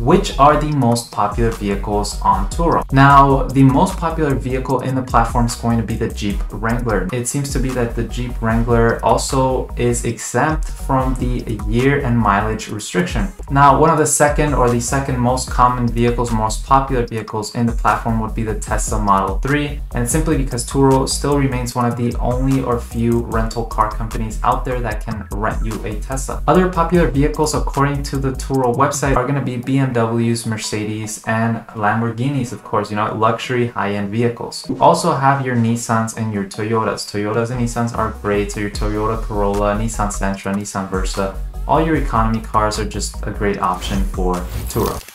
which are the most popular vehicles on Turo. Now, the most popular vehicle in the platform is going to be the Jeep Wrangler. It seems to be that the Jeep Wrangler also is exempt from the year and mileage restriction. Now, one of the second or the second most common vehicles, most popular vehicles in the platform would be the Tesla Model 3, and simply because Turo still remains one of the only or few rental car companies out there that can rent you a Tesla. Other popular vehicles according to the Turo website are going to be BMWs, Mercedes, and Lamborghinis, of course, you know, luxury high-end vehicles. You also have your Nissans and your Toyotas. Toyotas and Nissans are great, so your Toyota Corolla, Nissan Sentra, Nissan Versa, all your economy cars are just a great option for Turo.